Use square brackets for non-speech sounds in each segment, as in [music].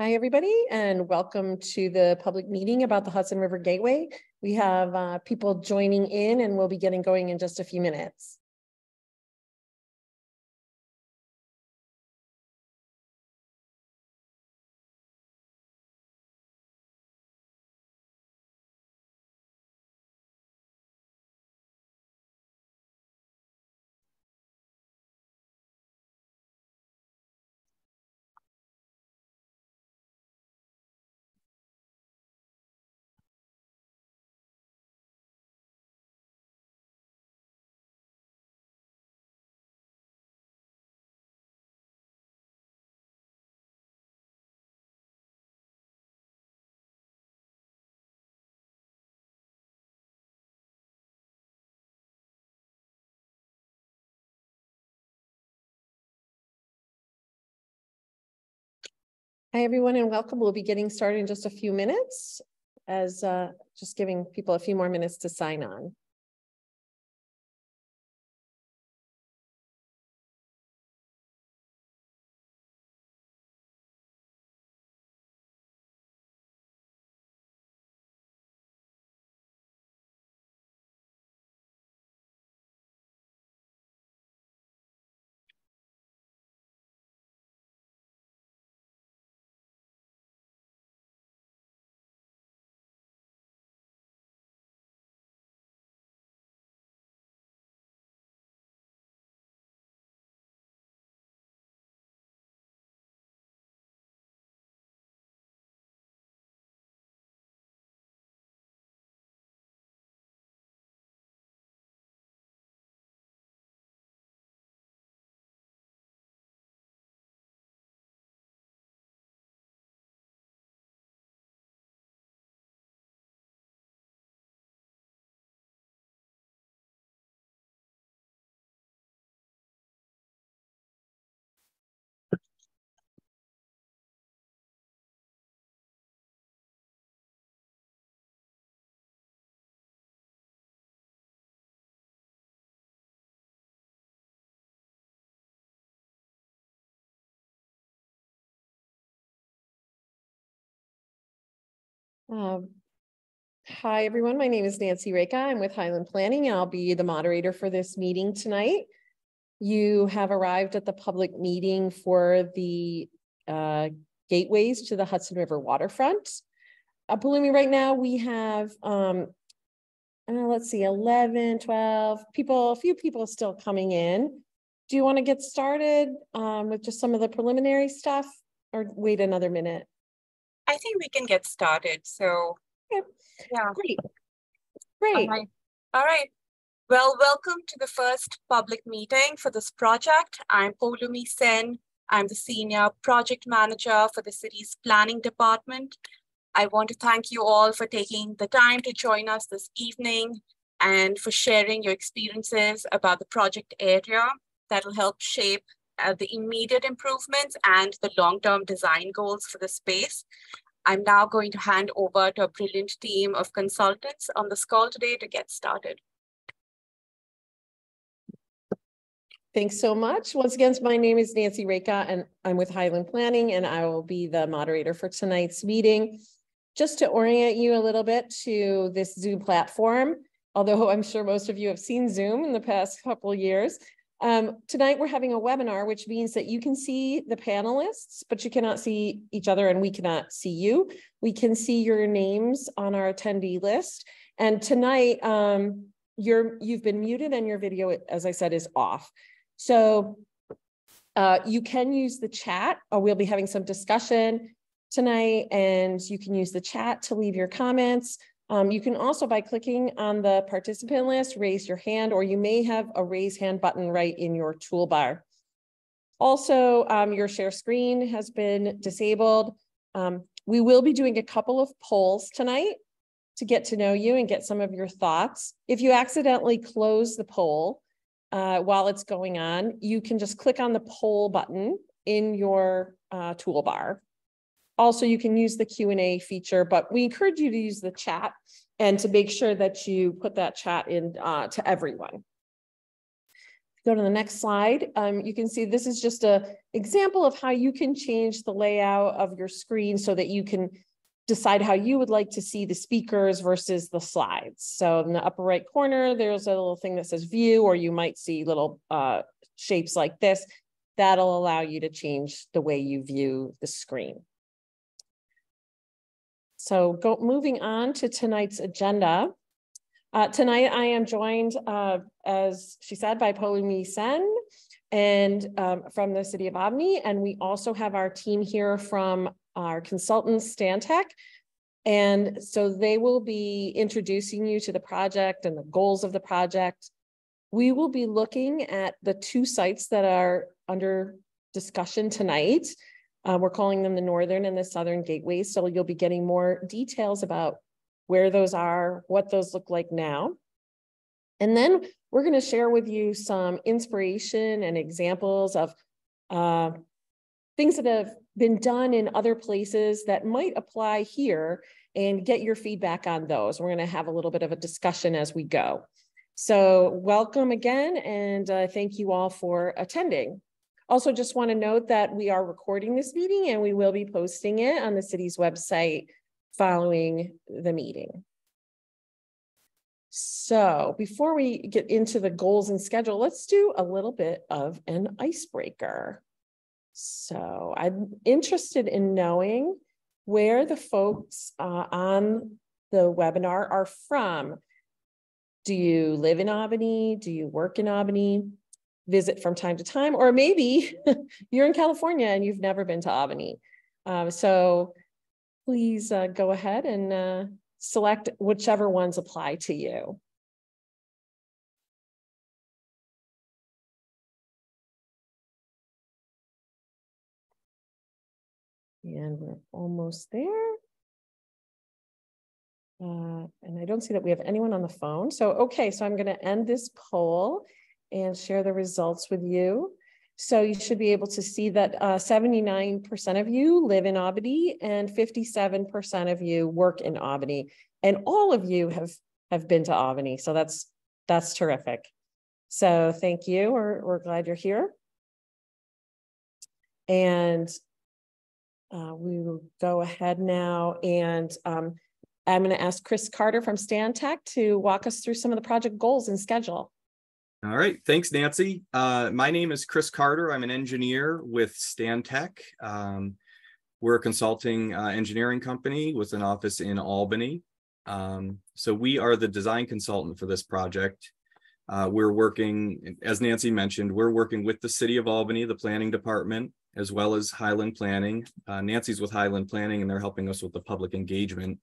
Hi, everybody, and welcome to the public meeting about the Hudson River Gateway. We have uh, people joining in and we'll be getting going in just a few minutes. Hi, everyone, and welcome. We'll be getting started in just a few minutes as uh, just giving people a few more minutes to sign on. Um, hi, everyone. My name is Nancy Reka. I'm with Highland Planning. I'll be the moderator for this meeting tonight. You have arrived at the public meeting for the uh, gateways to the Hudson River waterfront. Uh, Palumi, right now we have, um, uh, let's see, 11, 12 people, a few people still coming in. Do you want to get started um, with just some of the preliminary stuff or wait another minute? I think we can get started. So, okay. yeah. Great. Great. All right. All right. Well, welcome to the first public meeting for this project. I'm Polumi Sen. I'm the Senior Project Manager for the city's planning department. I want to thank you all for taking the time to join us this evening and for sharing your experiences about the project area that will help shape uh, the immediate improvements and the long-term design goals for the space. I'm now going to hand over to a brilliant team of consultants on this call today to get started. Thanks so much. Once again, my name is Nancy Reka and I'm with Highland Planning and I will be the moderator for tonight's meeting. Just to orient you a little bit to this Zoom platform, although I'm sure most of you have seen Zoom in the past couple years, um, tonight we're having a webinar, which means that you can see the panelists, but you cannot see each other and we cannot see you. We can see your names on our attendee list. And tonight, um, you're, you've been muted and your video, as I said, is off. So uh, you can use the chat. Uh, we'll be having some discussion tonight and you can use the chat to leave your comments. Um, you can also, by clicking on the participant list, raise your hand, or you may have a raise hand button right in your toolbar. Also, um, your share screen has been disabled. Um, we will be doing a couple of polls tonight to get to know you and get some of your thoughts. If you accidentally close the poll uh, while it's going on, you can just click on the poll button in your uh, toolbar also, you can use the Q&A feature, but we encourage you to use the chat and to make sure that you put that chat in uh, to everyone. Go to the next slide. Um, you can see this is just a example of how you can change the layout of your screen so that you can decide how you would like to see the speakers versus the slides. So in the upper right corner, there's a little thing that says view, or you might see little uh, shapes like this. That'll allow you to change the way you view the screen. So go moving on to tonight's agenda. Uh, tonight I am joined, uh, as she said, by Polumi Sen and um, from the city of Albany. And we also have our team here from our consultant Stantec. And so they will be introducing you to the project and the goals of the project. We will be looking at the two sites that are under discussion tonight. Uh, we're calling them the Northern and the Southern Gateways. So you'll be getting more details about where those are, what those look like now. And then we're going to share with you some inspiration and examples of uh, things that have been done in other places that might apply here and get your feedback on those. We're going to have a little bit of a discussion as we go. So welcome again, and uh, thank you all for attending. Also, just want to note that we are recording this meeting and we will be posting it on the city's website following the meeting. So before we get into the goals and schedule, let's do a little bit of an icebreaker. So I'm interested in knowing where the folks uh, on the webinar are from. Do you live in Albany? Do you work in Albany? Visit from time to time, or maybe [laughs] you're in California and you've never been to Albany. Um, so please uh, go ahead and uh, select whichever ones apply to you. And we're almost there. Uh, and I don't see that we have anyone on the phone. So, okay, so I'm going to end this poll and share the results with you. So you should be able to see that 79% uh, of you live in Albany and 57% of you work in Albany. And all of you have, have been to Albany. So that's, that's terrific. So thank you. We're, we're glad you're here. And uh, we will go ahead now and um, I'm going to ask Chris Carter from Stantec to walk us through some of the project goals and schedule. All right, thanks, Nancy. Uh, my name is Chris Carter. I'm an engineer with Stantec. Um, we're a consulting uh, engineering company with an office in Albany. Um, so we are the design consultant for this project. Uh, we're working, as Nancy mentioned, we're working with the city of Albany, the planning department, as well as Highland Planning. Uh, Nancy's with Highland Planning, and they're helping us with the public engagement.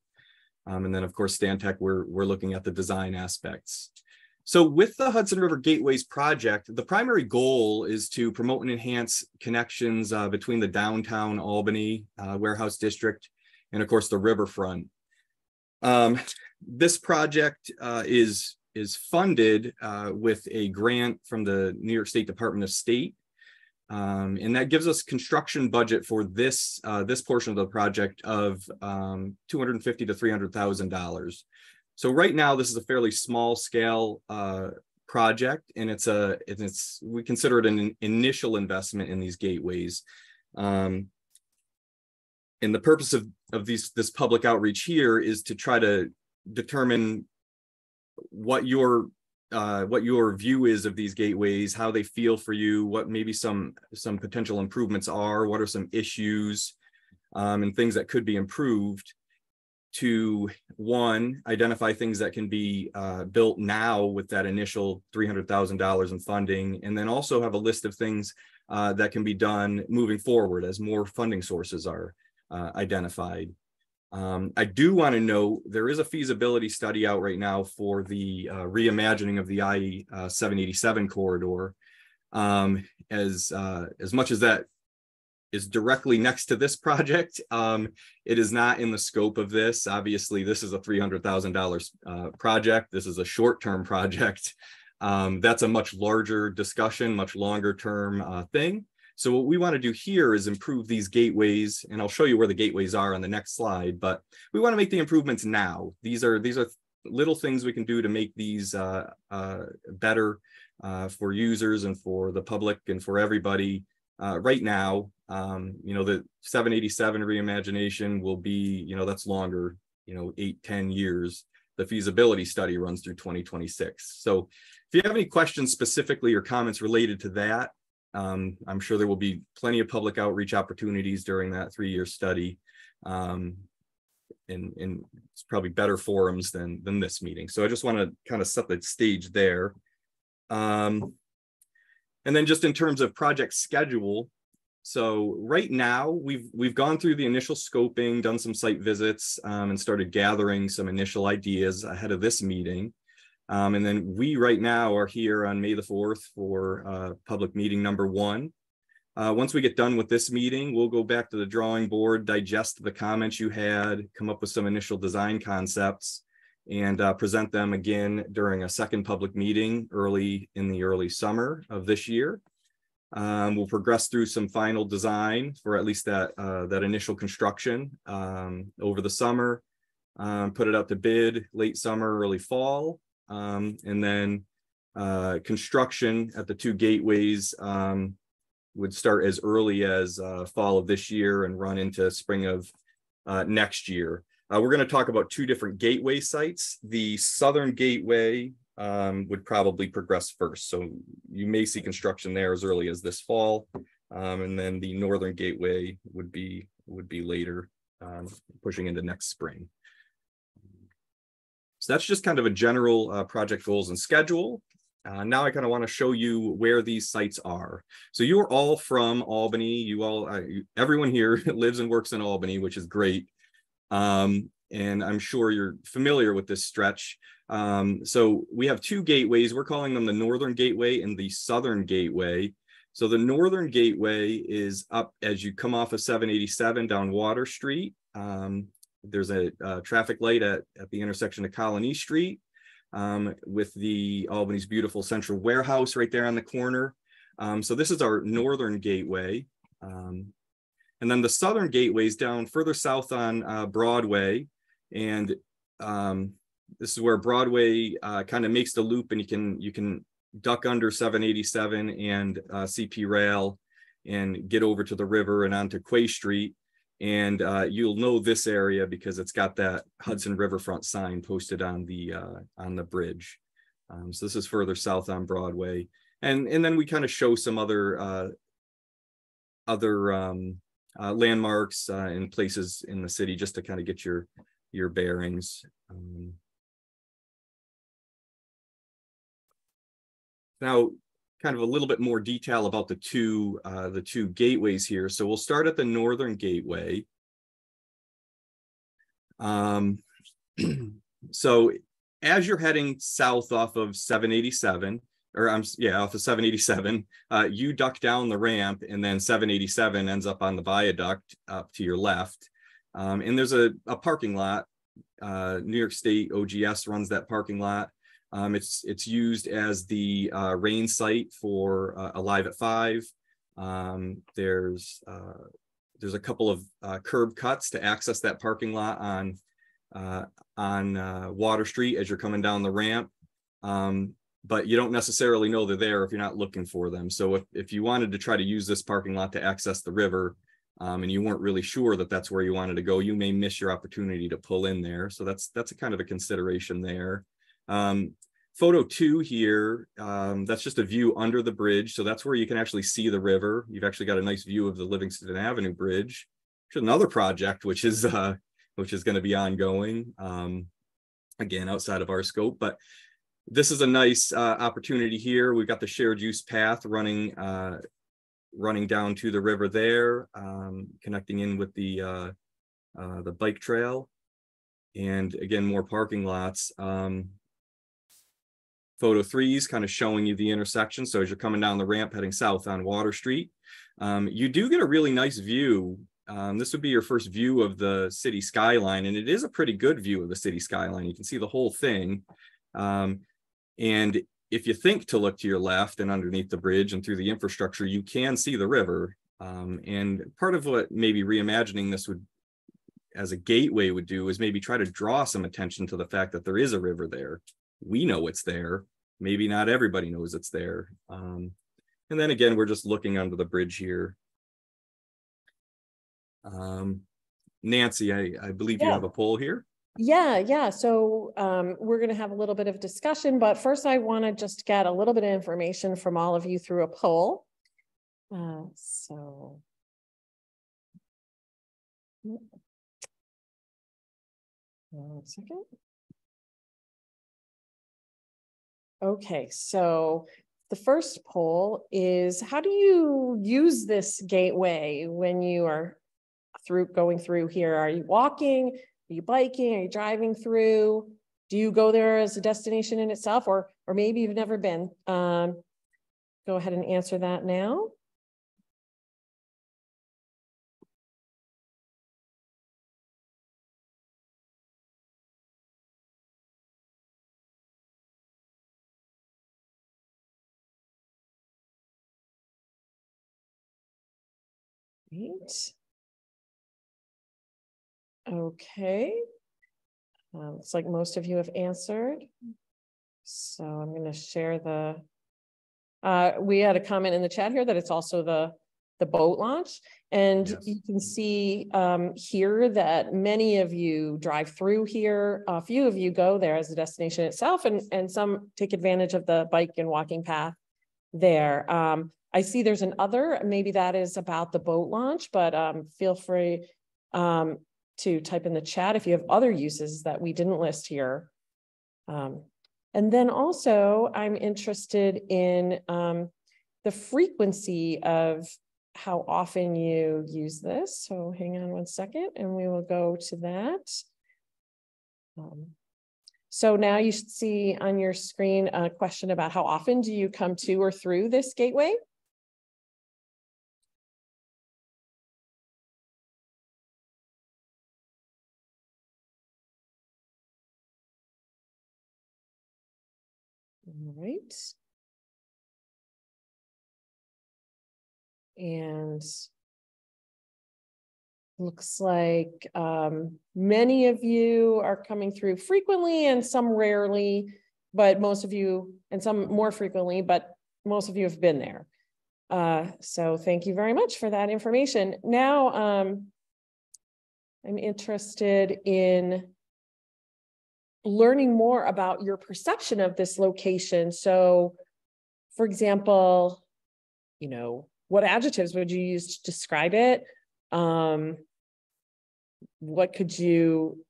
Um, and then, of course, Stantec, we're, we're looking at the design aspects. So with the Hudson River Gateways project, the primary goal is to promote and enhance connections uh, between the downtown Albany uh, warehouse district and of course the riverfront. Um, this project uh, is, is funded uh, with a grant from the New York State Department of State. Um, and that gives us construction budget for this uh, this portion of the project of um, 250 to 300,000 dollars. So right now, this is a fairly small scale uh, project, and it's a it's we consider it an initial investment in these gateways. Um, and the purpose of of these this public outreach here is to try to determine what your uh, what your view is of these gateways, how they feel for you, what maybe some some potential improvements are, what are some issues, um, and things that could be improved to one identify things that can be uh, built now with that initial $300,000 in funding, and then also have a list of things uh, that can be done moving forward as more funding sources are uh, identified. Um, I do want to note there is a feasibility study out right now for the uh, reimagining of the I-787 uh, corridor. Um, as uh, as much as that is directly next to this project. Um, it is not in the scope of this. Obviously, this is a $300,000 uh, project. This is a short-term project. Um, that's a much larger discussion, much longer term uh, thing. So what we want to do here is improve these gateways, and I'll show you where the gateways are on the next slide, but we want to make the improvements now. These are, these are little things we can do to make these uh, uh, better uh, for users and for the public and for everybody uh, right now. Um, you know, the 787 reimagination will be, you know, that's longer, you know, eight ten years. The feasibility study runs through 2026. So if you have any questions specifically or comments related to that, um, I'm sure there will be plenty of public outreach opportunities during that three-year study. Um, and, and it's probably better forums than, than this meeting. So I just want to kind of set the stage there. Um, and then just in terms of project schedule, so right now we've we've gone through the initial scoping, done some site visits, um, and started gathering some initial ideas ahead of this meeting. Um, and then we right now are here on May the 4th for uh, public meeting number one. Uh, once we get done with this meeting, we'll go back to the drawing board, digest the comments you had, come up with some initial design concepts, and uh, present them again during a second public meeting early in the early summer of this year. Um, we'll progress through some final design for at least that uh, that initial construction um, over the summer, um, put it out to bid late summer, early fall, um, and then uh, construction at the two gateways um, would start as early as uh, fall of this year and run into spring of uh, next year. Uh, we're going to talk about two different gateway sites. The southern gateway um, would probably progress first. So you may see construction there as early as this fall. Um, and then the northern gateway would be would be later, um, pushing into next spring. So that's just kind of a general uh, project goals and schedule. Uh, now I kind of want to show you where these sites are. So you are all from Albany. You all, uh, everyone here [laughs] lives and works in Albany, which is great. Um, and I'm sure you're familiar with this stretch. Um, so we have two gateways. We're calling them the Northern Gateway and the Southern Gateway. So the Northern Gateway is up as you come off of 787 down Water Street. Um, there's a, a, traffic light at, at the intersection of Colonie Street um, with the Albany's beautiful central warehouse right there on the corner. Um, so this is our northern gateway. Um, and then the southern gateway is down further south on uh, Broadway. And um, this is where Broadway uh, kind of makes the loop and you can you can duck under 787 and uh, CP rail and get over to the river and onto Quay Street and uh, you'll know this area because it's got that Hudson Riverfront sign posted on the uh, on the bridge. Um, so this is further south on Broadway, and and then we kind of show some other uh, other um, uh, landmarks and places in the city just to kind of get your your bearings. Um, now, kind of a little bit more detail about the two uh, the two gateways here. So we'll start at the northern gateway. Um, [clears throat] so as you're heading south off of 787, or I'm yeah off of 787, uh, you duck down the ramp, and then 787 ends up on the viaduct up to your left. Um, and there's a, a parking lot. Uh, New York State OGS runs that parking lot. Um, it's it's used as the uh, rain site for uh, Alive at Five. Um, there's uh, there's a couple of uh, curb cuts to access that parking lot on uh, on uh, Water Street as you're coming down the ramp. Um, but you don't necessarily know they're there if you're not looking for them. So if, if you wanted to try to use this parking lot to access the river um, and you weren't really sure that that's where you wanted to go, you may miss your opportunity to pull in there. So that's that's a kind of a consideration there. Um, photo two here, um, that's just a view under the bridge. So that's where you can actually see the river. You've actually got a nice view of the Livingston Avenue Bridge. Which is another project, which is uh, which is going to be ongoing. Um, again, outside of our scope, but this is a nice uh, opportunity here. We've got the shared use path running uh, running down to the river there, um, connecting in with the uh, uh, the bike trail, and again more parking lots. Um, photo three is kind of showing you the intersection. So as you're coming down the ramp heading south on Water Street, um, you do get a really nice view. Um, this would be your first view of the city skyline, and it is a pretty good view of the city skyline. You can see the whole thing. Um, and if you think to look to your left and underneath the bridge and through the infrastructure, you can see the river. Um, and part of what maybe reimagining this would as a gateway would do is maybe try to draw some attention to the fact that there is a river there. We know it's there. Maybe not everybody knows it's there. Um, and then again, we're just looking under the bridge here. Um, Nancy, I, I believe you have a poll here. Yeah, yeah. So um, we're going to have a little bit of discussion, but first I want to just get a little bit of information from all of you through a poll. Uh, so. One second. Okay, so the first poll is how do you use this gateway when you are through, going through here? Are you walking? Are you biking? Are you driving through? Do you go there as a destination in itself or, or maybe you've never been? Um, go ahead and answer that now. Right. Okay. Uh, looks like most of you have answered. So I'm going to share the. Uh, we had a comment in the chat here that it's also the, the boat launch. And Yes. you can see um, here that many of you drive through here. A few of you go there as a destination itself and, and some take advantage of the bike and walking path there. Um, I see there's an other, maybe that is about the boat launch, but um, feel free um, to type in the chat if you have other uses that we didn't list here. Um, and then also I'm interested in um, the frequency of how often you use this. So hang on one second and we will go to that. Um, so now you should see on your screen a question about how often do you come to or through this gateway? And looks like um, many of you are coming through frequently and some rarely, but most of you, and some more frequently, but most of you have been there. Uh, so thank you very much for that information. Now, um, I'm interested in learning more about your perception of this location. So, for example, you know, what adjectives would you use to describe it? Um, what could you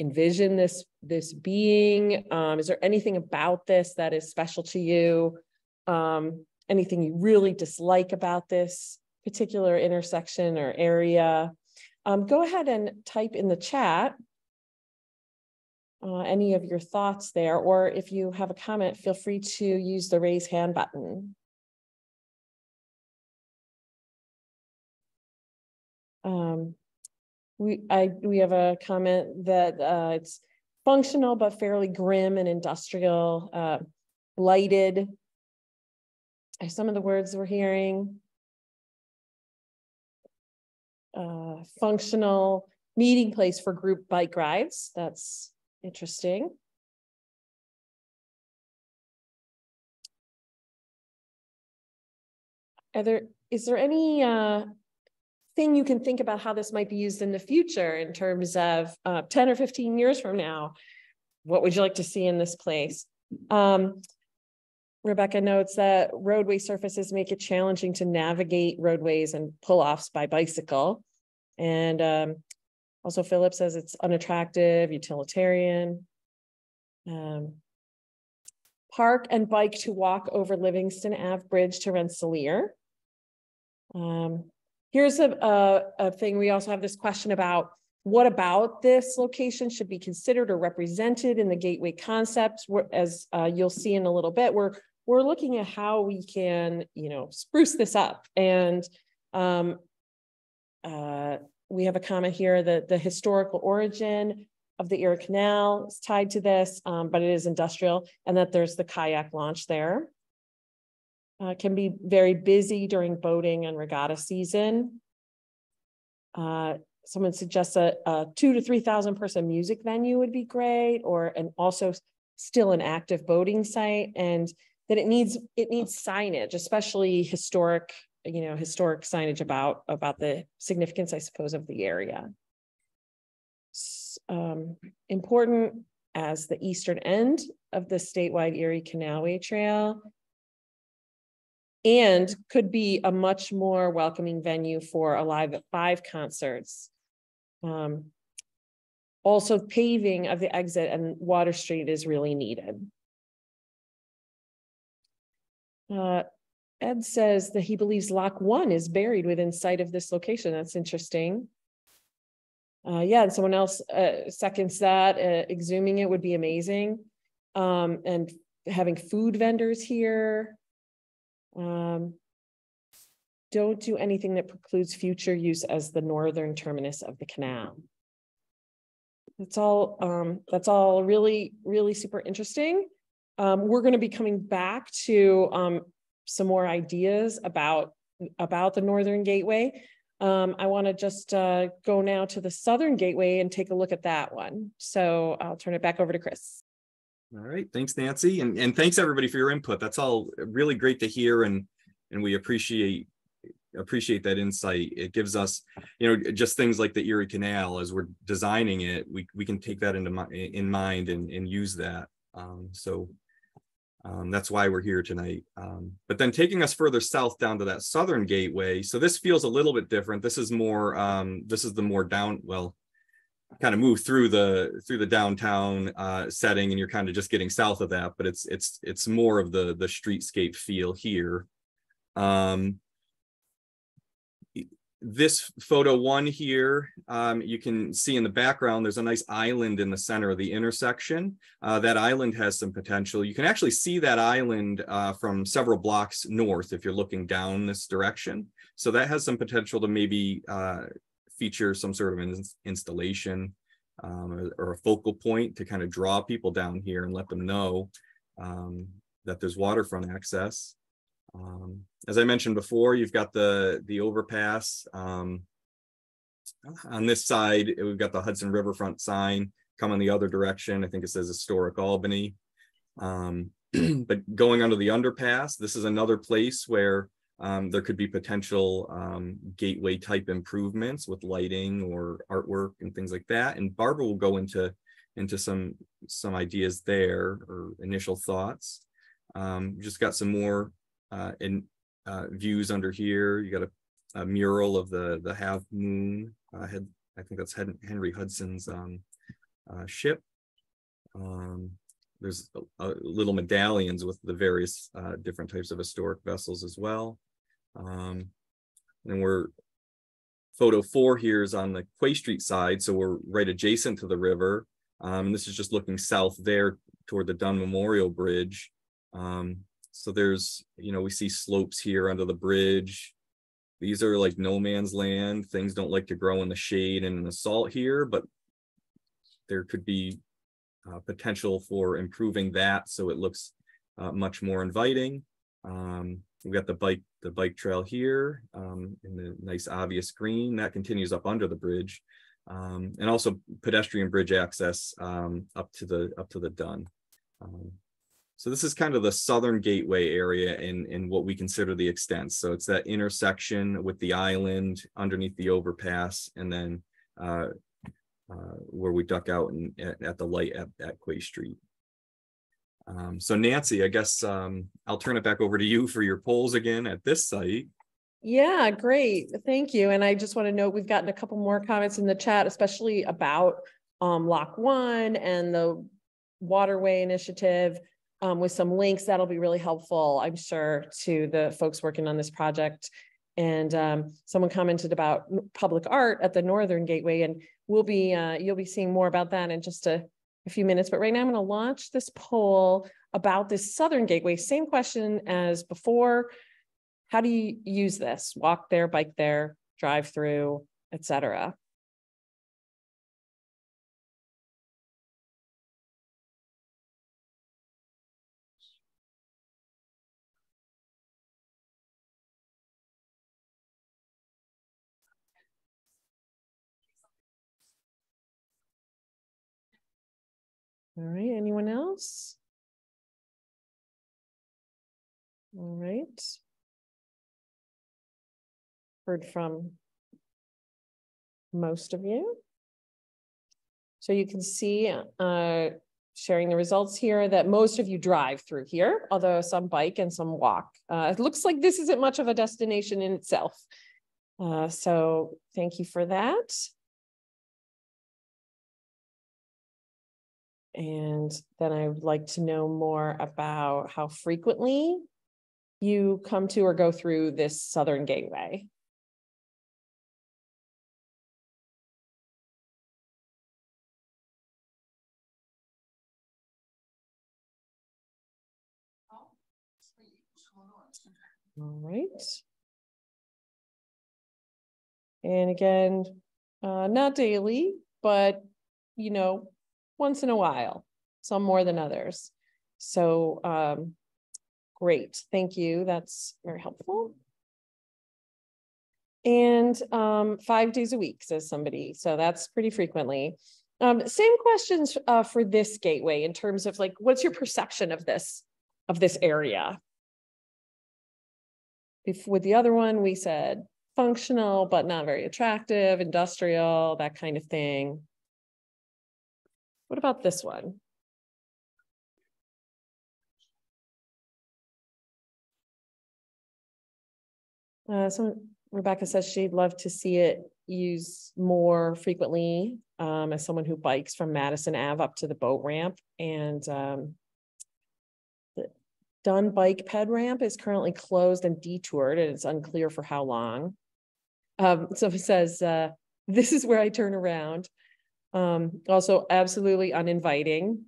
envision this this being? Um, is there anything about this that is special to you? Um, anything you really dislike about this particular intersection or area? Um, go ahead and type in the chat uh, any of your thoughts there, or if you have a comment, feel free to use the raise hand button. Um, we, I, we have a comment that uh, it's functional but fairly grim and industrial, uh, lighted. Are some of the words we're hearing. Uh, functional meeting place for group bike rides. That's interesting. Are there, is there any uh, thing you can think about how this might be used in the future in terms of uh, 10 or 15 years from now? What would you like to see in this place? Um, Rebecca notes that roadway surfaces make it challenging to navigate roadways and pull-offs by bicycle. And um, also Philip says it's unattractive, utilitarian. Um, park and bike to walk over Livingston Ave Bridge to Rensselaer. Um, here's a, a, a thing, we also have this question about what about this location should be considered or represented in the gateway concept? We're- As uh, you'll see in a little bit, we're, we're looking at how we can, you know, spruce this up. And um, uh, we have a comment here that the historical origin of the Erie Canal is tied to this, um, but it is industrial, and that there's the kayak launch there. Uh, can be very busy during boating and regatta season. Uh, someone suggests a, a two to three thousand person music venue would be great, or and also still an active boating site, and that it needs it needs signage, especially historic, you know, historic signage about about the significance, I suppose, of the area. Um, important as the eastern end of the statewide Erie Canalway Trail and could be a much more welcoming venue for Alive at Five concerts. Um, also paving of the exit and Water Street is really needed. Uh, Ed says that he believes Lock One is buried within sight of this location. That's interesting. Uh, yeah, and someone else uh, seconds that. Uh, exhuming it would be amazing. Um, and having food vendors here. Um, don't do anything that precludes future use as the northern terminus of the canal. That's all, um, that's all really, really super interesting. Um, we're going to be coming back to um, some more ideas about, about the Northern Gateway. Um, I want to just uh, go now to the Southern Gateway and take a look at that one. So I'll turn it back over to Chris. All right, thanks, Nancy, and and thanks everybody for your input. That's all really great to hear, and and we appreciate appreciate that insight. It gives us, you know, just things like the Erie Canal as we're designing it, we we can take that into my, in mind and and use that. Um, so um, that's why we're here tonight. Um, but then taking us further south down to that southern gateway. So this feels a little bit different. This is more, um, this is the more down, well, kind of move through the through the downtown uh, setting and you're kind of just getting south of that but it's it's it's more of the the streetscape feel here um, this photo one here um, you can see in the background there's a nice island in the center of the intersection. Uh, that island has some potential. You can actually see that island uh, from several blocks north if you're looking down this direction. So that has some potential to maybe uh, feature some sort of an installation um, or, or, a focal point to kind of draw people down here and let them know um, that there's waterfront access. Um, as I mentioned before, you've got the the overpass. Um, on this side, we've got the Hudson Riverfront sign coming the other direction. I think it says Historic Albany. Um, [clears throat] but going under the underpass, this is another place where um, there could be potential um, gateway type improvements with lighting or artwork and things like that. And Barbara will go into into some some ideas there or initial thoughts. Um, just got some more uh, in uh, views under here. You got a, a, mural of the the half moon. Uh, head, I think that's Henry Hudson's um, uh, ship. Um, there's a, a little medallions with the various uh, different types of historic vessels as well. Um, and we're photo four here is on the Quay Street side, so we're right adjacent to the river. Um, and this is just looking south there toward the Dunn Memorial Bridge. Um, so there's, you know, we see slopes here under the bridge. These are like no man's land. Things don't like to grow in the shade and in the salt here, but there could be uh, potential for improving that so it looks uh, much more inviting. Um, We've got the bike, the bike trail here um, in the nice obvious green that continues up under the bridge. Um, and also pedestrian bridge access um, up to the up to the Dunn. So this is kind of the southern gateway area in, in what we consider the extent. So it's that intersection with the island underneath the overpass and then uh, uh, where we duck out and at, at the light at, at Quay Street. Um, so Nancy, I guess um, I'll turn it back over to you for your polls again at this site. Yeah, great. Thank you. And I just want to note we've gotten a couple more comments in the chat, especially about um, Lock One and the Waterway Initiative um, with some links. That'll be really helpful, I'm sure, to the folks working on this project. And um, someone commented about public art at the Northern Gateway, and we'll be uh, you'll be seeing more about that in just a a few minutes, but right now I'm going to launch this poll about this Southern Gateway. Same question as before. How do you use this? Walk there, bike there, drive through, etc. All right, anyone else? All right. Heard from most of you. So you can see, uh, sharing the results here that most of you drive through here, although some bike and some walk. Uh, it looks like this isn't much of a destination in itself. Uh, so thank you for that. And then I would like to know more about how frequently you come to or go through this Southern Gateway. All right. And again, uh, not daily, but you know, once in a while, some more than others. So um, great, thank you. That's very helpful. And um, five days a week, says somebody. So that's pretty frequently. Um, same questions uh, for this gateway in terms of like, what's your perception of this, of this area? If with the other one, we said functional, but not very attractive, industrial, that kind of thing. What about this one? Uh, so Rebecca says she'd love to see it used more frequently um, as someone who bikes from Madison Ave up to the boat ramp. And um, the Dunn Bike Ped Ramp is currently closed and detoured, and it's unclear for how long. Um, so it says, uh, this is where I turn around. Um, also absolutely uninviting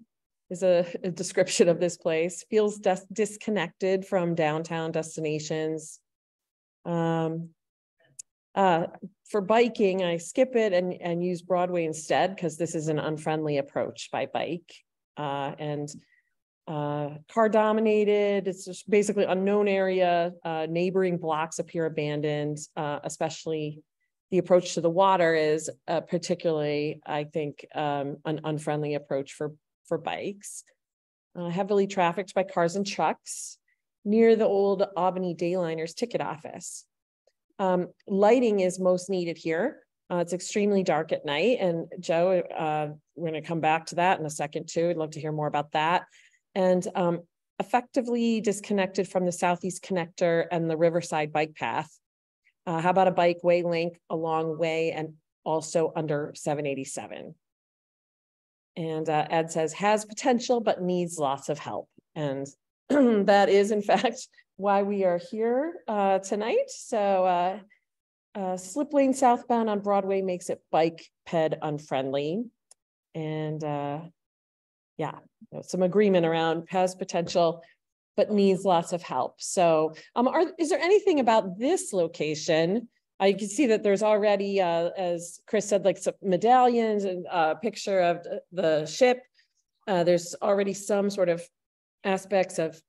is a, a description of this place. Feels disconnected from downtown destinations. Um, uh, for biking, I skip it and, and use Broadway instead because this is an unfriendly approach by bike. Uh, and uh, car dominated, it's just basically unknown area, uh, neighboring blocks appear abandoned, uh, especially the approach to the water is uh, particularly, I think, um, an unfriendly approach for, for bikes. Uh, heavily trafficked by cars and trucks near the old Albany Dayliners ticket office. Um, lighting is most needed here. Uh, it's extremely dark at night. And Joe, uh, we're going to come back to that in a second too. I'd love to hear more about that. And um, effectively disconnected from the South End Connector and the Riverside bike path. Uh, how about a bikeway link along way and also under 787? And uh, Ed says, has potential, but needs lots of help. And [clears throat] that is, in [laughs] fact, why we are here uh, tonight. So uh, uh, slip lane southbound on Broadway makes it bike ped unfriendly. And uh, yeah, some agreement around has potential, but needs lots of help. So um, are, is there anything about this location? I can see that there's already, uh, as Chris said, like some medallions and a picture of the ship. Uh, there's already some sort of aspects of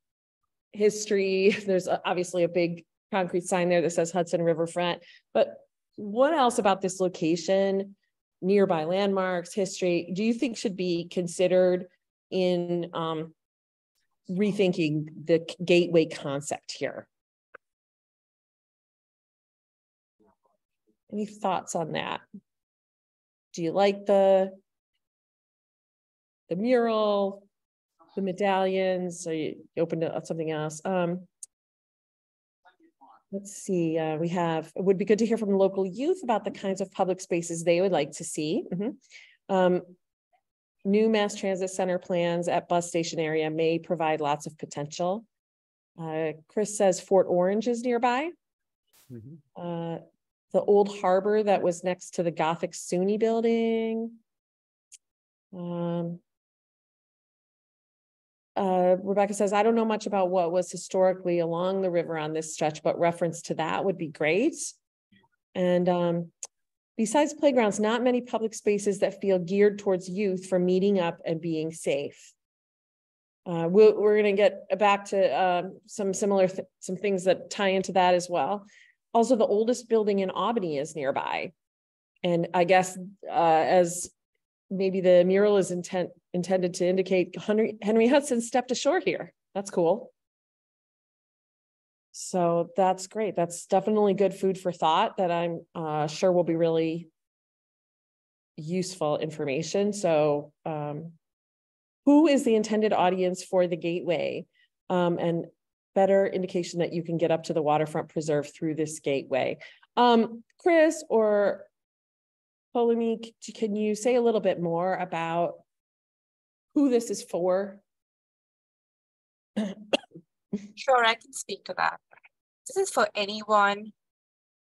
history. [laughs] There's obviously a big concrete sign there that says Hudson Riverfront. But what else about this location, nearby landmarks, history, do you think should be considered in um, rethinking the gateway concept here? Any thoughts on that? Do you like the the mural? the medallions, so you opened up something else. Um, let's see, uh, we have, it would be good to hear from local youth about the kinds of public spaces they would like to see. Mm -hmm. um, new mass transit center plans at bus station area may provide lots of potential. Uh, Chris says Fort Orange is nearby. Mm -hmm. uh, the old harbor that was next to the Gothic SUNY building. Um, uh, Rebecca says, I don't know much about what was historically along the river on this stretch, but reference to that would be great. And um, besides playgrounds, not many public spaces that feel geared towards youth for meeting up and being safe. Uh, we we are going to get back to um, some similar th some things that tie into that as well. Also, the oldest building in Albany is nearby. And I guess uh, as maybe the mural is intent intended to indicate Henry, Henry Hudson stepped ashore here. That's cool. So that's great. That's definitely good food for thought that I'm uh, sure will be really useful information. So um, who is the intended audience for the gateway? Um, and better indication that you can get up to the waterfront preserve through this gateway. Um, Chris or Polumi, can you say a little bit more about who this is for? [clears throat] Sure, I can speak to that. This is for anyone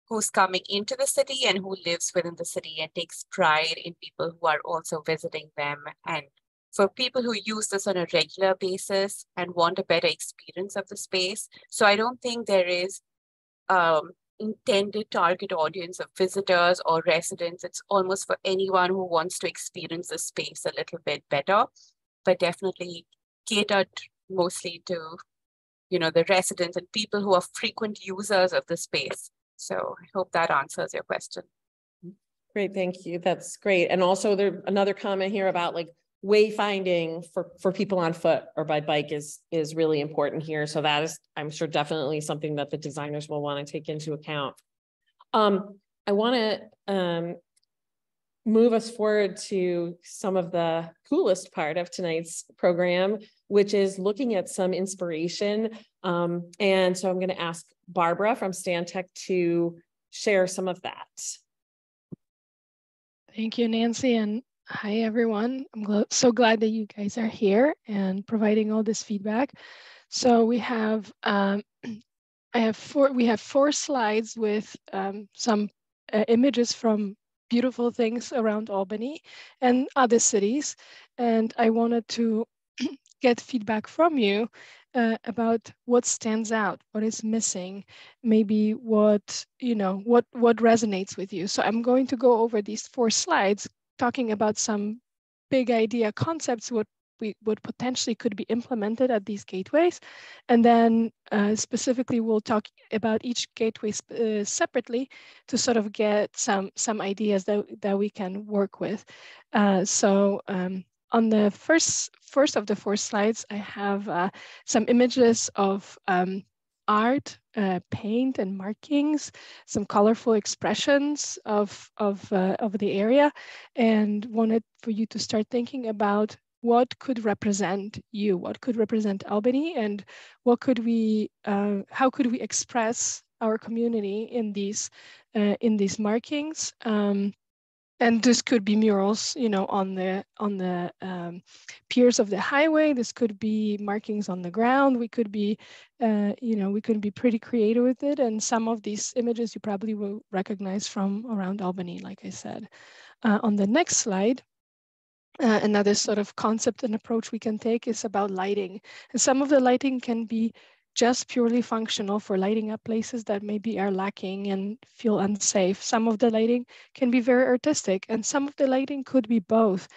who's coming into the city and who lives within the city and takes pride in people who are also visiting them and for people who use this on a regular basis and want a better experience of the space. So I don't think there is um, intended target audience of visitors or residents. It's almost for anyone who wants to experience the space a little bit better, but definitely catered mostly to, you know, the residents and people who are frequent users of the space. So I hope that answers your question. Great, thank you. That's great. And also there another comment here about like wayfinding for for people on foot or by bike is is really important here. So that is, I'm sure, definitely something that the designers will want to take into account. Um, I want to um, move us forward to some of the coolest part of tonight's program, which is looking at some inspiration. Um, and so I'm going to ask Barbara from Stantec to share some of that. Thank you, Nancy, and Hi, everyone. I'm so glad that you guys are here and providing all this feedback. So we have, um, [clears throat] I have four, we have four slides with um, some uh, images from beautiful things around Albany and other cities. And I wanted to [clears throat] get feedback from you uh, about what stands out, what is missing, maybe what, you know, what, what resonates with you. So I'm going to go over these four slides, talking about some big idea concepts, what we would potentially could be implemented at these gateways. And then uh, specifically, we'll talk about each gateway uh, separately to sort of get some, some ideas that, that we can work with. Uh, so um, on the first, first of the four slides, I have uh, some images of um, art, uh, paint and markings, some colorful expressions of, of, uh, of the area, and wanted for you to start thinking about what could represent you, what could represent Albany, and what could we, uh, how could we express our community in these, uh, in these markings. Um, and this could be murals you know on the on the um, piers of the highway. This could be markings on the ground. We could be uh, you know we could be pretty creative with it. And some of these images you probably will recognize from around albany like i said. Uh, on the next slide uh, another sort of concept and approach we can take is about lighting and some of the lighting can be just purely functional for lighting up places that maybe are lacking and feel unsafe. Some of the lighting can be very artistic and some of the lighting could be both.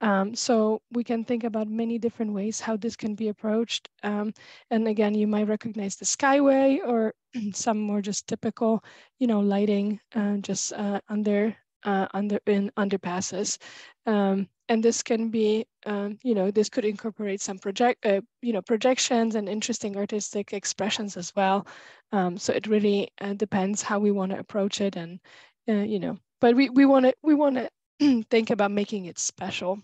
Um, so we can think about many different ways how this can be approached. Um, and again, you might recognize the Skyway or [clears throat] some more just typical, you know, lighting uh, just uh, under uh, under in underpasses. Um, and this can be, um, you know, this could incorporate some project, uh, you know, projections and interesting artistic expressions as well. Um, so it really uh, depends how we want to approach it, and uh, you know, but we we want to we want [clears throat] to think about making it special.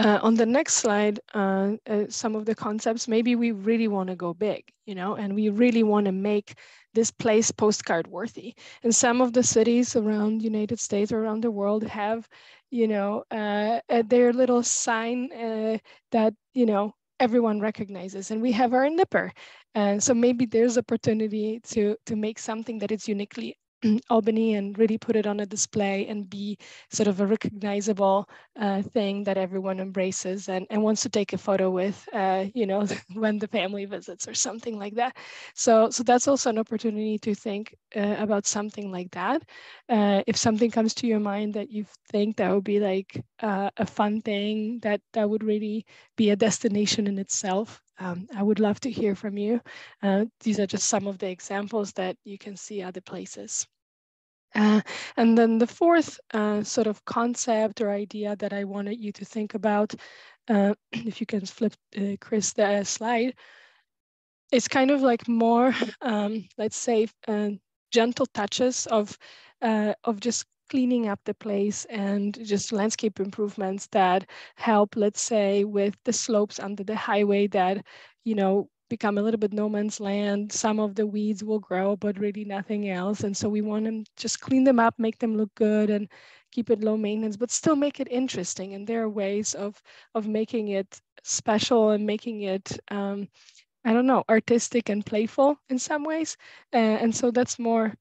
Uh, on the next slide, uh, uh, some of the concepts, maybe we really want to go big, you know, and we really want to make this place postcard worthy. And some of the cities around United States or around the world have, you know, uh, uh, their little sign uh, that, you know, everyone recognizes. And we have our Nipper. And so maybe there's opportunity to, to make something that is uniquely [clears throat] Albany and really put it on a display and be sort of a recognizable uh, thing that everyone embraces and, and wants to take a photo with, uh, you know, [laughs] when the family visits or something like that. So, so that's also an opportunity to think uh, about something like that. Uh, if something comes to your mind that you think that would be like uh, a fun thing that that would really be a destination in itself, um, I would love to hear from you. Uh, these are just some of the examples that you can see other places. Uh, and then the fourth uh, sort of concept or idea that I wanted you to think about, uh, [clears throat] if you can flip, uh, Chris, the slide, it's kind of like more, [laughs] um, let's say, uh, gentle touches of, uh, of just cleaning up the place and just landscape improvements that help, let's say, with the slopes under the highway that, you know, become a little bit no man's land. Some of the weeds will grow, but really nothing else. And so we want to just clean them up, make them look good and keep it low maintenance, but still make it interesting. And there are ways of, of making it special and making it, um, I don't know, artistic and playful in some ways. Uh, and so that's more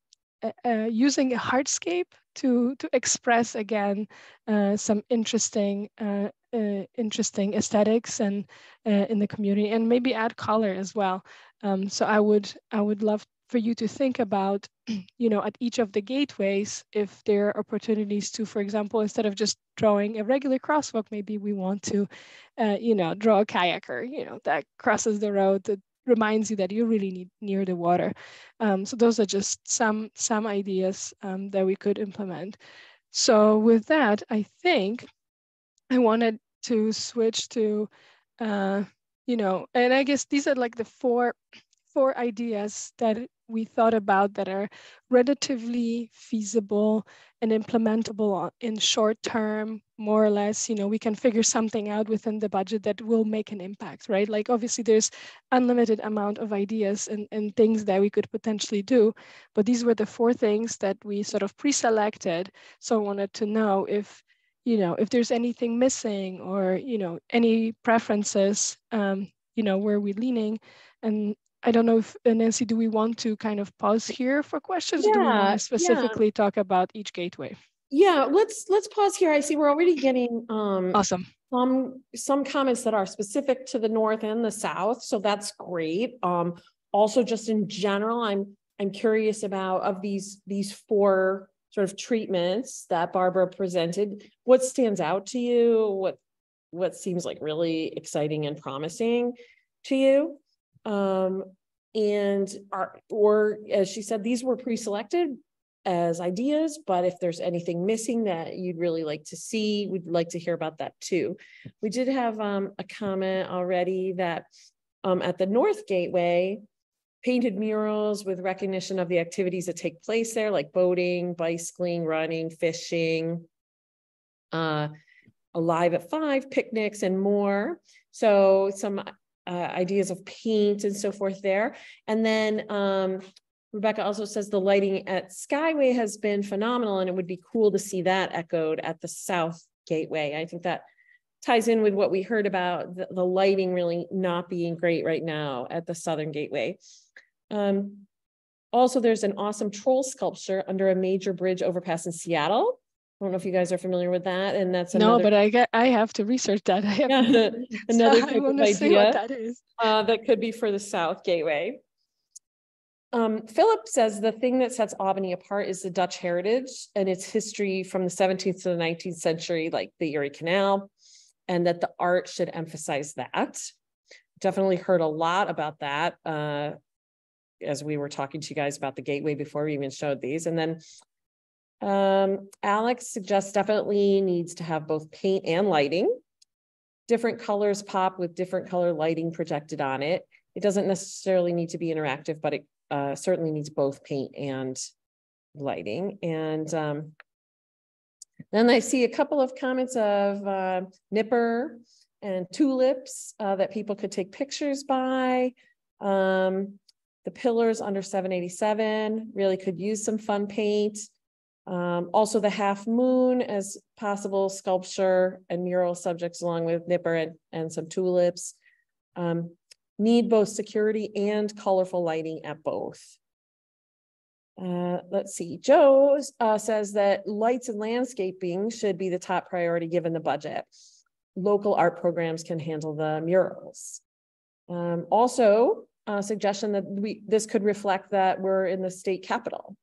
uh, uh, using a hardscape to to express again uh, some interesting uh, uh, interesting aesthetics and uh, in the community and maybe add color as well. Um, so I would I would love for you to think about, [clears throat] you know, at each of the gateways, if there are opportunities to, for example, instead of just drawing a regular crosswalk, maybe we want to, uh, you know, draw a kayaker, you know, that crosses the road that reminds you that you're really need, near the water. Um, so those are just some some ideas um, that we could implement. So with that, I think I wanted to switch to, uh, you know, and I guess these are like the four four ideas that we thought about that are relatively feasible and implementable in short term, more or less, you know, we can figure something out within the budget that will make an impact, right? Like obviously there's unlimited amount of ideas and, and things that we could potentially do, but these were the four things that we sort of pre-selected. So I wanted to know if you know, if there's anything missing or, you know, any preferences, um, you know, where we're leaning. And I don't know if, uh, Nancy, do we want to kind of pause here for questions? Yeah, do we want to specifically yeah. talk about each gateway? Yeah, let's let's pause here. I see we're already getting um, awesome some some comments that are specific to the north and the south, so that's great. Um, also, just in general, I'm I'm curious about of these these four sort of treatments that Barbara presented, what stands out to you? What what seems like really exciting and promising to you? Um, and are or as she said, these were pre-selected as ideas, but if there's anything missing that you'd really like to see, we'd like to hear about that too. We did have um, a comment already that um, at the North Gateway, painted murals with recognition of the activities that take place there, like boating, bicycling, running, fishing, uh, alive at five, picnics, and more. So some uh, ideas of paint and so forth there. And then um, Rebecca also says the lighting at Skyway has been phenomenal, and it would be cool to see that echoed at the South Gateway. I think that ties in with what we heard about the, the lighting really not being great right now at the Southern Gateway. Um, also, there's an awesome troll sculpture under a major bridge overpass in Seattle. I don't know if you guys are familiar with that, and that's another, no, but I get I have to research that. I have yeah, [laughs] another so type of idea that is uh, that could be for the South Gateway. Um, Philip says the thing that sets Albany apart is the Dutch heritage and its history from the 17th to the 19th century, like the Erie Canal, and that the art should emphasize that. Definitely heard a lot about that uh, as we were talking to you guys about the gateway before we even showed these. And then um, Alex suggests definitely needs to have both paint and lighting. Different colors pop with different color lighting projected on it. It doesn't necessarily need to be interactive, but it uh, certainly needs both paint and lighting. And um, then I see a couple of comments of uh, Nipper and tulips uh, that people could take pictures by. Um, the pillars under 787 really could use some fun paint. Um, also the half moon as possible sculpture and mural subjects along with nipper and, and some tulips. Um, need both security and colorful lighting at both. Uh, let's see, Joe uh, says that lights and landscaping should be the top priority given the budget. Local art programs can handle the murals. Um, also, uh, suggestion that we this could reflect that we're in the state capital.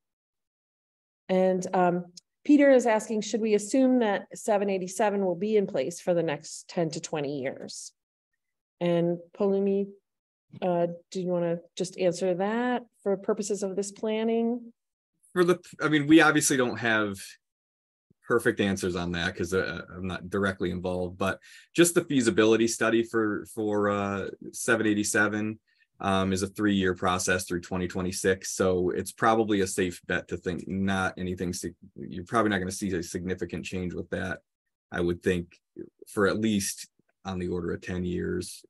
And um, Peter is asking, should we assume that 787 will be in place for the next 10 to 20 years? And Polumi, uh, do you want to just answer that for purposes of this planning? for the, I mean, we obviously don't have perfect answers on that because uh, I'm not directly involved, but just the feasibility study for for uh, 787 um, is a three-year process through 2026. So it's probably a safe bet to think not anything. You're probably not going to see a significant change with that. I would think for at least on the order of 10 years.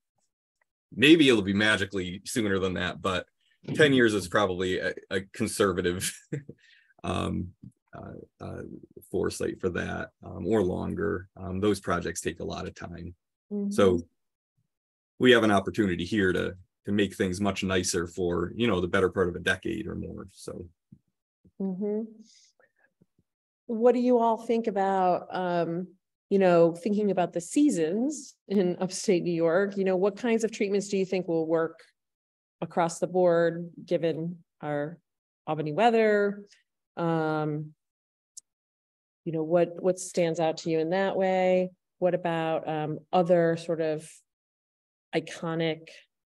Maybe it'll be magically sooner than that, but 10 years is probably a, a conservative [laughs] um, uh, uh, foresight for that um, or longer. Um, those projects take a lot of time. Mm-hmm. So we have an opportunity here to to make things much nicer for you know the better part of a decade or more. So. Mm-hmm. What do you all think about um, you know thinking about the seasons in [laughs] upstate New York? You know what kinds of treatments do you think will work across the board given our Albany weather? Um, you know, what what stands out to you in that way? What about um, other sort of iconic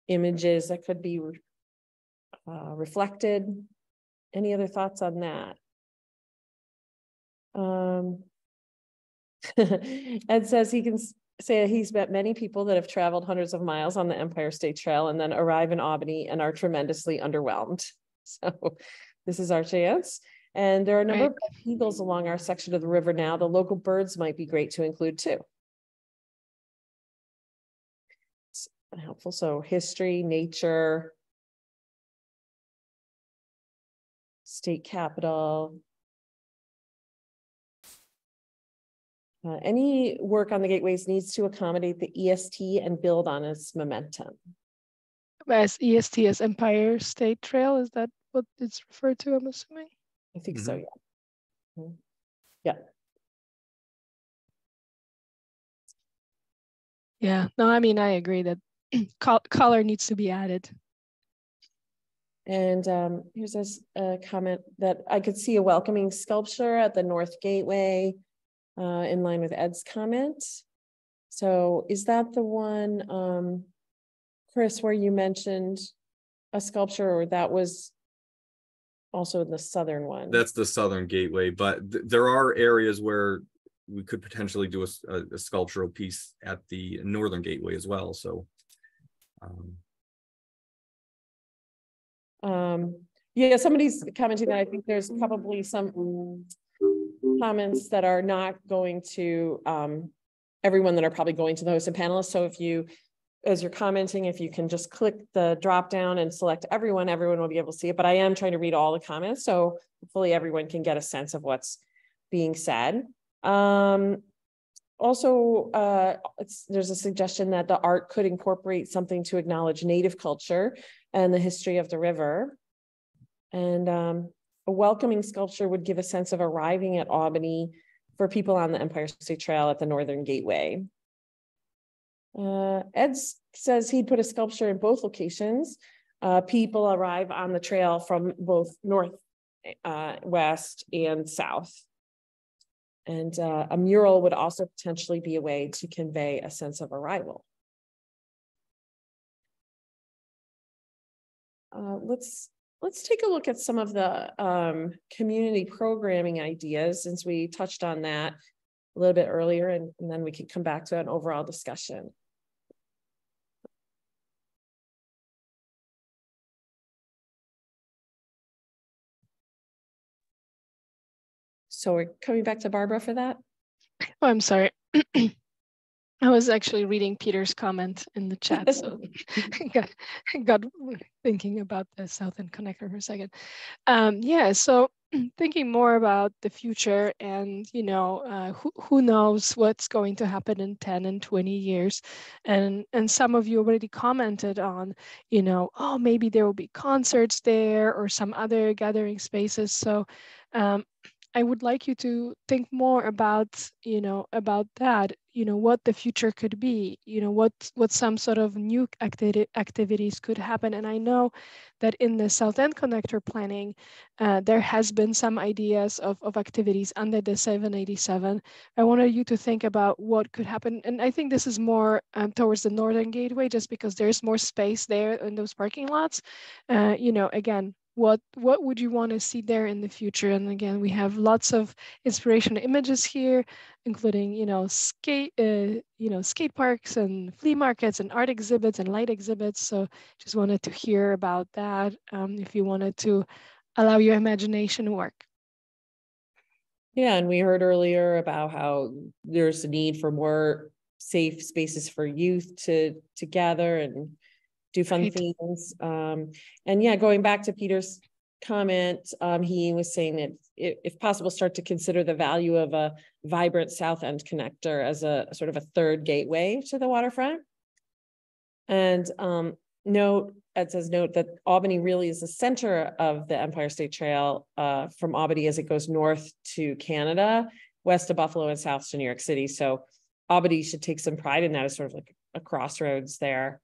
images that could be uh, reflected? Any other thoughts on that? Um, [laughs] Ed says he can say he's met many people that have traveled hundreds of miles on the Empire State Trail and then arrive in Albany and are tremendously underwhelmed. [laughs] So this is our chance. And there are a number right. of eagles along our section of the river now. The local birds might be great to include too. It's helpful. So history, nature, state capital, Uh, any work on the gateways needs to accommodate the EST and build on its momentum. As EST as Empire State Trail, is that what it's referred to, I'm assuming? I think mm -hmm. so, yeah. Mm -hmm. Yeah. Yeah, no, I mean, I agree that [clears throat] color needs to be added. And um, here's a, a comment that I could see a welcoming sculpture at the North Gateway uh, in line with Ed's comment. So is that the one, um, Chris, where you mentioned a sculpture or that was also the southern one? That's the southern gateway, but th there are areas where we could potentially do a, a, a, sculptural piece at the northern gateway as well. So, um, um yeah, somebody's commenting that I think there's probably some comments that are not going to um, everyone that are probably going to the host and panelists. So if you, as you're commenting, if you can just click the drop down and select everyone, everyone will be able to see it. But I am trying to read all the comments. So hopefully everyone can get a sense of what's being said. Um, also, uh, there's a suggestion that the art could incorporate something to acknowledge native culture and the history of the river. And um, a welcoming sculpture would give a sense of arriving at Albany for people on the Empire State Trail at the Northern Gateway. Uh, Ed says he'd put a sculpture in both locations. Uh, people arrive on the trail from both north, uh, west, and south. And uh, a mural would also potentially be a way to convey a sense of arrival. Uh, let's Let's take a look at some of the um, community programming ideas since we touched on that a little bit earlier, and, and then we can come back to an overall discussion. So we're coming back to Barbara for that? Oh, I'm sorry. [clears throat] I was actually reading Peter's comment in the chat, so [laughs] [laughs] got, got thinking about the South End Connector for a second. Um, yeah, so [clears throat] thinking more about the future and, you know, uh, who, who knows what's going to happen in 10 and 20 years. And, and some of you already commented on, you know, oh, maybe there will be concerts there or some other gathering spaces. So um, I would like you to think more about, you know, about that, you know, what the future could be, you know, what what some sort of new acti activities could happen. And I know that in the South End Connector planning, uh, there has been some ideas of, of activities under the 787. I wanted you to think about what could happen. And I think this is more um, towards the Northern Gateway, just because there's more space there in those parking lots. Uh, you know, again, what what would you want to see there in the future? And again, we have lots of inspirational images here, including you know skate uh, you know skate parks and flea markets and art exhibits and light exhibits. So just wanted to hear about that. Um, if you wanted to allow your imagination to work. Yeah, and we heard earlier about how there's a need for more safe spaces for youth to to gather and do fun Right. things. Um, and yeah, going back to Peter's comment, um, he was saying that if, if possible, start to consider the value of a vibrant South End connector as a sort of a third gateway to the waterfront. And um, note, it says note that Albany really is the center of the Empire State Trail uh, from Albany as it goes north to Canada, west to Buffalo and south to New York City. So Albany should take some pride in that as sort of like a crossroads there.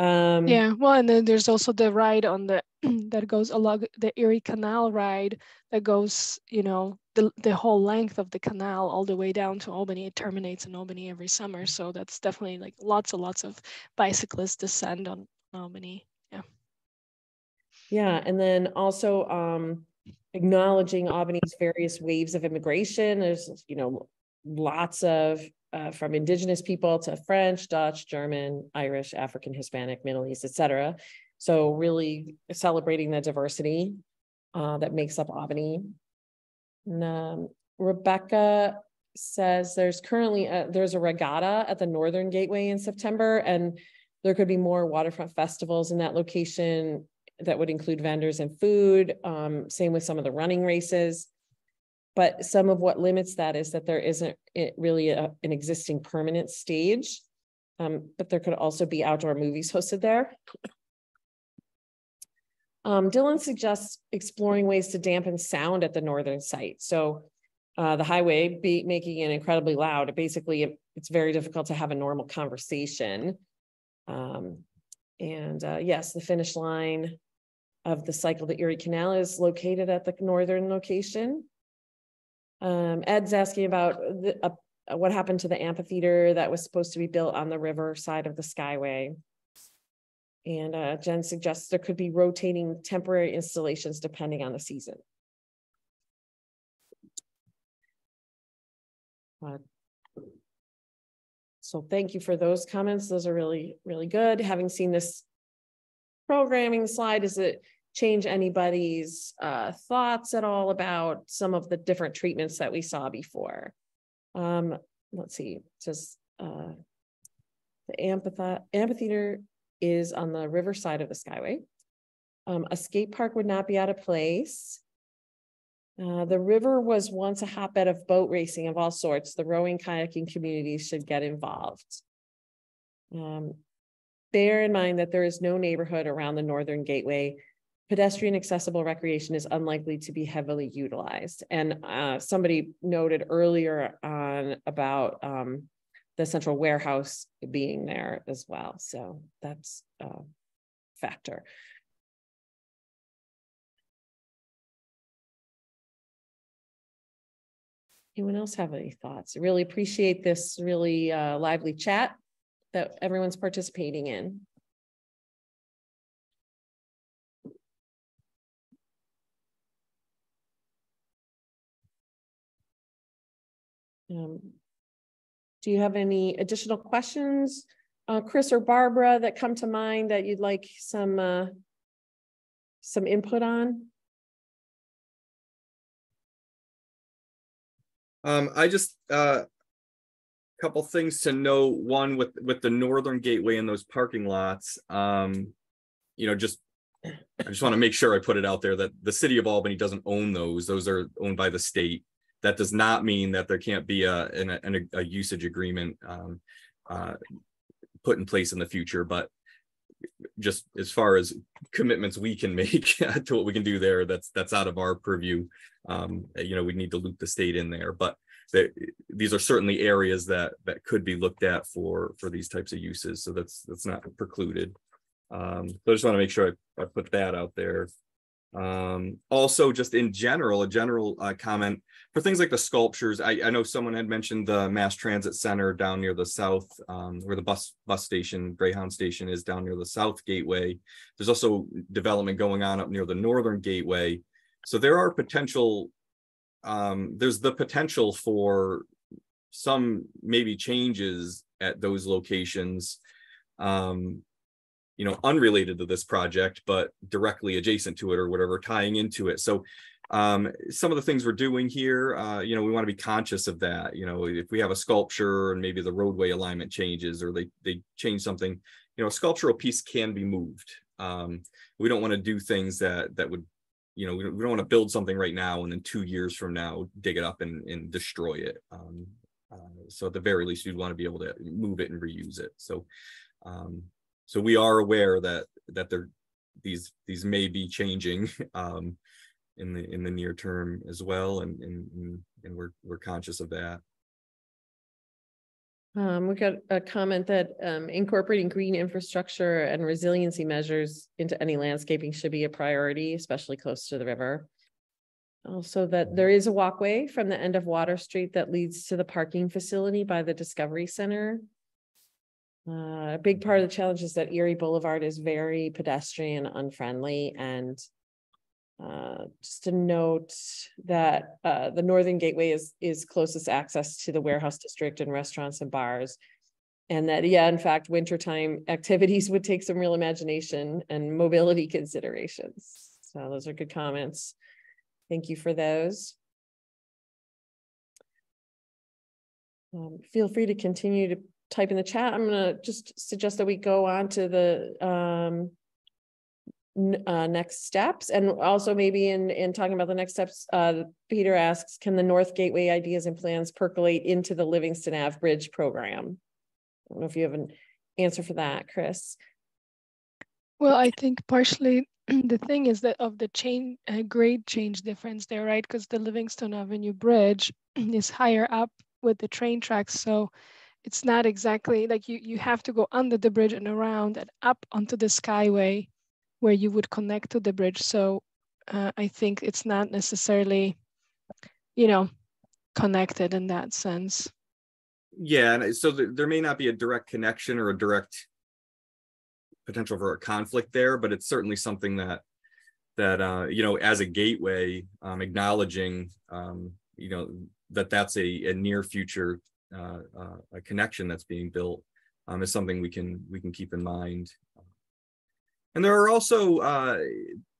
Um, Yeah, well, and then there's also the ride on the [clears throat] that goes along the Erie Canal ride that goes, you know, the the whole length of the canal all the way down to Albany. It terminates in Albany every summer, so that's definitely like lots and lots of bicyclists descend on Albany. Yeah. Yeah, and then also um acknowledging Albany's various waves of immigration. There's, you know, lots of uh from indigenous people to French, Dutch, German, Irish, African, Hispanic, Middle East, et cetera. So really celebrating the diversity uh that makes up Albany. And, um, Rebecca says there's currently a, there's a regatta at the Northern Gateway in September and there could be more waterfront festivals in that location that would include vendors and food. Um, same with some of the running races. But some of what limits that is that there isn't really a- an existing permanent stage. Um, but there could also be outdoor movies hosted there. Um, Dylan suggests exploring ways to dampen sound at the northern site. So uh, the highway be making it incredibly loud. Basically, it- it's very difficult to have a normal conversation. Um, and uh, yes, the finish line of the cycle, the Erie Canal is located at the northern location. Um, Ed's asking about the, uh, what happened to the amphitheater that was supposed to be built on the river side of the Skyway. And uh, Jen suggests there could be rotating temporary installations depending on the season. Uh, So thank you for those comments. Those are really, really good. Having seen this programming slide, is it change anybody's uh thoughts at all about some of the different treatments that we saw before? Um, let's see, says uh the amphitheater, amphitheater is on the river side of the Skyway. Um, a skate park would not be out of place. Uh, the river was once a hotbed of boat racing of all sorts. The rowing kayaking communities should get involved. Um, bear in mind that there is no neighborhood around the northern gateway. Pedestrian accessible recreation is unlikely to be heavily utilized. And uh, somebody noted earlier on about um, the central warehouse being there as well. So that's a factor. Anyone else have any thoughts? Really appreciate this really uh, lively chat that everyone's participating in. Um, Do you have any additional questions, uh, Chris or Barbara, that come to mind that you'd like some uh, some input on? Um, I just, uh. Couple things to know, one with, with the northern gateway and those parking lots, um, you know, just. I just want to make sure I put it out there that the city of Albany doesn't own those, those are owned by the state. That does not mean that there can't be a, an, an- a usage agreement, um, uh. Put in place in the future, but. Just as far as commitments we can [laughs] make [laughs] to what we can do there, that's, that's out of our purview. Um, you know, we need to loop the state in there, but that these are certainly areas that that could be looked at for for these types of uses. So that's that's not precluded. Um, so I just want to make sure I, I put that out there. Um, also, just in general, a general uh, comment for things like the sculptures. I, I know someone had mentioned the Mass Transit Center down near the south, um, where the bus bus station, Greyhound Station, is down near the South Gateway. There's also development going on up near the Northern Gateway. So there are potential. Um, there's the potential for some maybe changes at those locations. Um, you know, unrelated to this project, but directly adjacent to it or whatever, tying into it. So um, some of the things we're doing here, uh, you know, we want to be conscious of that. You know, if we have a sculpture and maybe the roadway alignment changes or they they change something, you know, a sculptural piece can be moved. Um, we don't want to do things that that would, you know, we don't, want to build something right now and then two years from now dig it up and, and destroy it. Um, uh, so at the very least, you'd want to be able to move it and reuse it. So um, so we are aware that that there these these may be changing [laughs] um, in the in the near term as well, and and and we're we're conscious of that. Um, we got a comment that um, incorporating green infrastructure and resiliency measures into any landscaping should be a priority, especially close to the river. Also that there is a walkway from the end of Water Street that leads to the parking facility by the Discovery Center. Uh, a big part of the challenge is that Erie Boulevard is very pedestrian unfriendly and uh, just to note that uh, the Northern Gateway is is closest access to the warehouse district and restaurants and bars. And that, yeah, in fact, wintertime activities would take some real imagination and mobility considerations. So those are good comments. Thank you for those. Um, feel free to continue to type in the chat. I'm gonna just suggest that we go on to the um, uh, next steps. And also maybe in in talking about the next steps uh, peter asks can the north gateway ideas and plans percolate into the livingston ave bridge program? I don't know if you have an answer for that chris. Well i think partially [clears throat] the thing is that of the chain uh, grade change difference there right? Because the livingston avenue bridge [clears throat] is higher up with the train tracks. So it's not exactly like you you have to go under the bridge and around and up onto the skyway where you would connect to the bridge. So uh, i think it's not necessarily you know connected in that sense. Yeah and so th- there may not be a direct connection or a direct potential for a conflict there but it's certainly something that that uh you know as a gateway um acknowledging um you know that that's a, a near future uh, uh, a connection that's being built um, is something we can we can keep in mind. And there are also uh,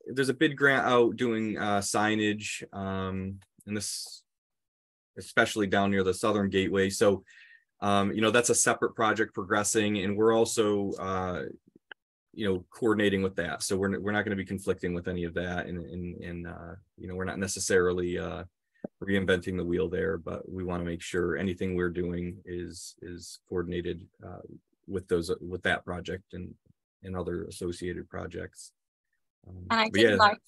there's a bid grant out doing uh, signage, um, and this especially down near the southern gateway. So um, you know that's a separate project progressing, and we're also you know coordinating with that. So we're we're not going to be conflicting with any of that, and and and uh, you know we're not necessarily uh, reinventing the wheel there, but we want to make sure anything we're doing is is coordinated uh, with those with that project and and other associated projects. Um, and I think yeah. like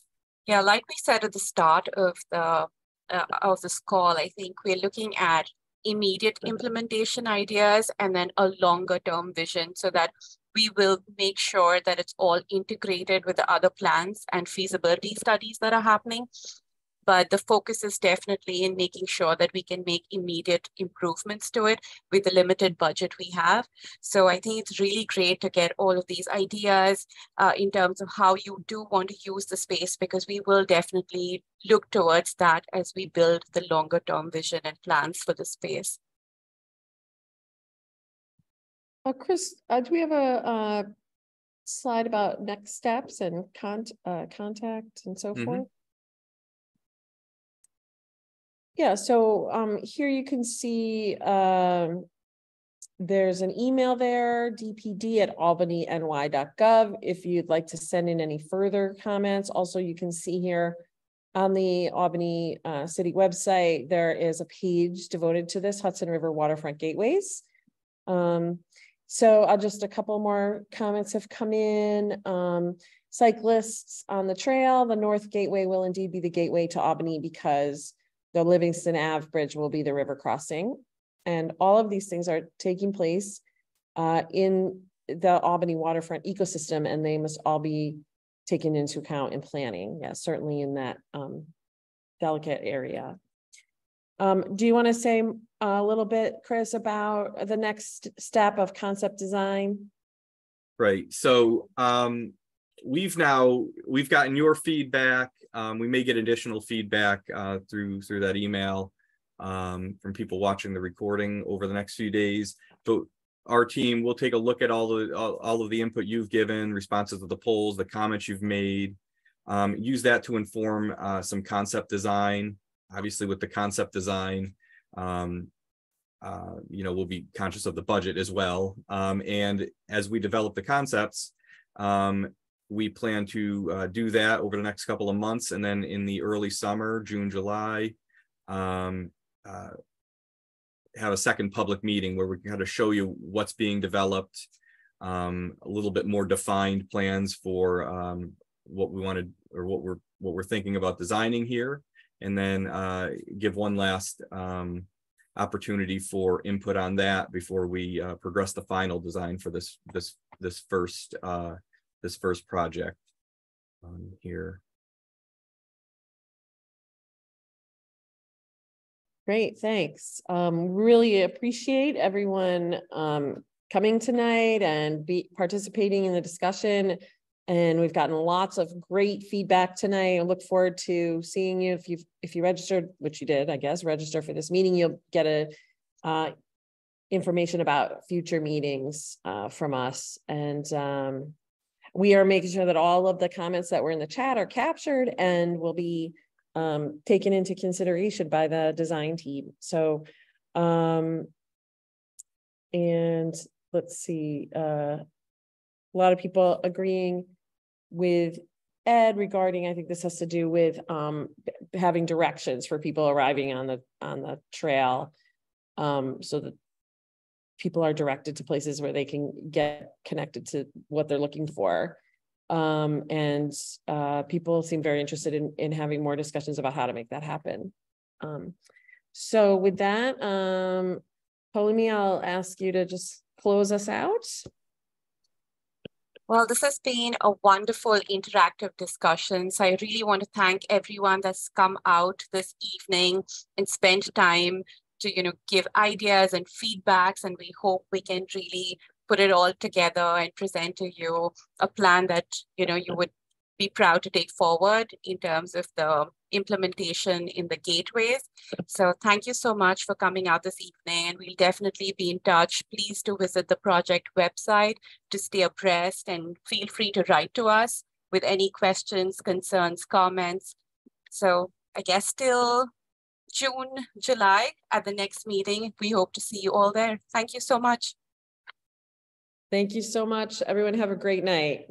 yeah, like we said at the start of the uh, of this call, I think we're looking at immediate implementation ideas and then a longer term vision so that we will make sure that it's all integrated with the other plans and feasibility studies that are happening but the focus is definitely in making sure that we can make immediate improvements to it with the limited budget we have. So I think it's really great to get all of these ideas uh, in terms of how you do want to use the space, because we will definitely look towards that as we build the longer term vision and plans for the space. Uh, Chris, uh, do we have a, uh, slide about next steps and con uh, contact and so mm -hmm. forth? Yeah, so um, here you can see um, there's an email there, dpd at albanyny.gov, if you'd like to send in any further comments. Also, you can see here on the Albany uh, City website, there is a page devoted to this Hudson River Waterfront Gateways. Um, so just a couple more comments have come in. Um, cyclists on the trail, the North Gateway will indeed be the gateway to Albany because the Livingston Ave Bridge will be the river crossing. And all of these things are taking place uh, in the Albany waterfront ecosystem, and they must all be taken into account in planning. Yeah, certainly in that um, delicate area. Um, do you want to say a little bit, Chris, about the next step of concept design? Right. So um, we've now we've gotten your feedback. Um, we may get additional feedback uh, through through that email um, from people watching the recording over the next few days. But our team will take a look at all the all, all of the input you've given, responses to the polls, the comments you've made. Um, use that to inform uh, some concept design. Obviously, with the concept design, um, uh, you know, we'll be conscious of the budget as well. Um, and as we develop the concepts, um, we plan to uh, do that over the next couple of months. And then in the early summer, June, July, um, uh, have a second public meeting where we can kind of show you what's being developed, um, a little bit more defined plans for um, what we wanted or what we're what we're thinking about designing here, and then uh, give one last um, opportunity for input on that before we uh, progress the final design for this this this first uh, this first project on here. Great, thanks. Um, really appreciate everyone um, coming tonight and be participating in the discussion. And we've gotten lots of great feedback tonight. I look forward to seeing you if you if you registered, which you did, I guess, register for this meeting. You'll get a uh, information about future meetings uh, from us. And um, we are making sure that all of the comments that were in the chat are captured and will be um, taken into consideration by the design team. So, um, and let's see, uh, a lot of people agreeing with Ed regarding, I think this has to do with um, having directions for people arriving on the on the trail, um, so that people are directed to places where they can get connected to what they're looking for. Um, and uh, people seem very interested in, in having more discussions about how to make that happen. Um, so with that, um, Polumi, I'll ask you to just close us out. Well, this has been a wonderful interactive discussion. So I really want to thank everyone that's come out this evening and spent time to, you know, give ideas and feedbacks. And we hope we can really put it all together and present to you a plan that you know you would be proud to take forward in terms of the implementation in the gateways. So thank you so much for coming out this evening and we'll definitely be in touch. Please do visit the project website to stay abreast and feel free to write to us with any questions, concerns, comments. So I guess till June, July at the next meeting, we hope to see you all there. Thank you so much. Thank you so much. Everyone have a great night.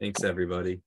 Thanks, everybody.